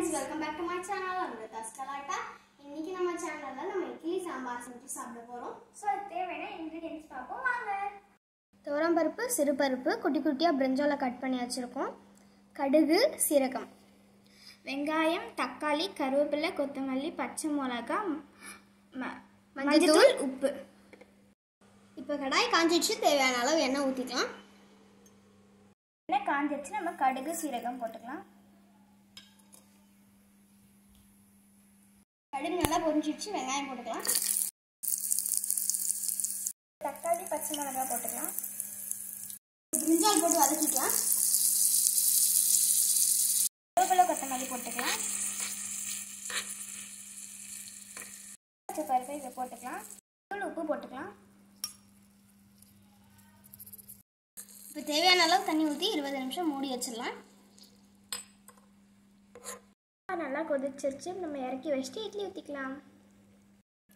Friends welcome back to my channel Amirthas Galatta இன்னைக்கு நம்ம சேனல்ல நம்ம இட்லி சாம்பார் செஞ்சு சாப்பிட போறோம். ஸோ தேவையான இன்க்ரீடியன்ஸ் பார்ப்போம். வாங்க. துவரம்பருப்பு சிறுபருப்பு குட்டி குட்டியாக பிரிஞ்சால கட் பண்ணி வச்சுருக்கோம். கடுகு சீரகம். வெங்காயம் தக்காளி கருவேப்பிலை கொத்தமல்லி பச்சை மிளகா ம- மஞ்சள்தூள், உப்பு. இப்போ கடாய் காஞ்சிடுச்சு. தேவையான அளவு எண்ணெய் ஊற்றிக்கலாம் எண்ணெய் காஞ்சிருச்சு நம்ம கடுகு சீரகம் போட்டுக்கலாம். கடுகு நல்லா பொரிஞ்சிடுச்சு. வெங்காயம் போட்டுக்கலாம். தக்காளி பச்சை மிளகா போட்டுக்கலாம். பிரிஞ்சால் போட்டு வதக்கிக்கலாம். கருவேப்பிலை கொத்தமல்லி போட்டுக்கலாம். பருப்பு இதை போட்டுக்கலாம். தூள் உப்பு போட்டுக்கலாம். இப்போ தேவையான அளவு தண்ணி ஊற்றி இருபது நிமிஷம் மூடி வச்சிடலாம். நல்லா கொதிச்சிருச்சு. நம்ம இறக்கி வச்சுட்டு இட்லி ஊற்றிக்கலாம்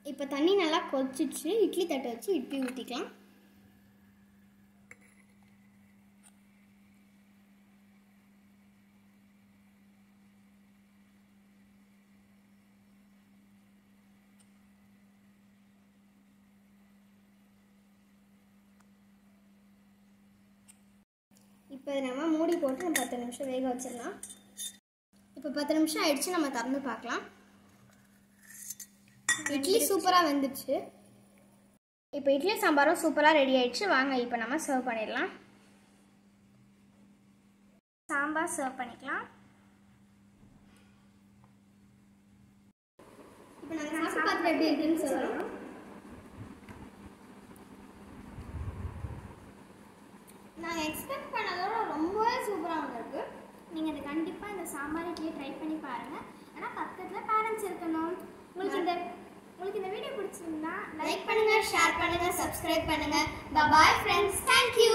இப்போ தண்ணி நல்லா கொதிச்சிச்சு இட்லி தட்டை வச்சு இட்லி ஊற்றிக்கலாம் இப்போ நம்ம மூடி போட்டு நம்ம பத்து நிமிஷம் வேக வச்சிடலாம். இப்போ பத்து நிமிஷம் ஆயிடுச்சு நம்ம திறந்து பார்க்கலாம். இட்லி சூப்பராக வெந்துடுச்சு இப்போ இட்லி சாம்பாரும் சூப்பராக ரெடி ஆயிடுச்சு. வாங்க இப்போ நம்ம சர்வ் பண்ணிடலாம். சாம்பார் சர்வ் பண்ணிக்கலாம். இப்போ நாங்கள் பார்த்துட்டு எப்படி இருக்குன்னு சொல்கிறோம் நாங்கள் எக்ஸ்பெக்ட் வந்திருக்கு நீங்கள் அதை கண்டிப்பாக இந்த சாம்பார் இட்லியை ட்ரை பண்ணி பாருங்கள் ஆனால் பக்கத்தில் பேரண்ட்ஸ் இருக்கணும். உங்களுக்கு இந்த உங்களுக்கு இந்த வீடியோ பிடிச்சிருந்தா லைக் பண்ணுங்கள் ஷேர் பண்ணுங்கள் சப்ஸ்கிரைப் பண்ணுங்கள் பாய் ஃப்ரெண்ட்ஸ் தேங்க்யூ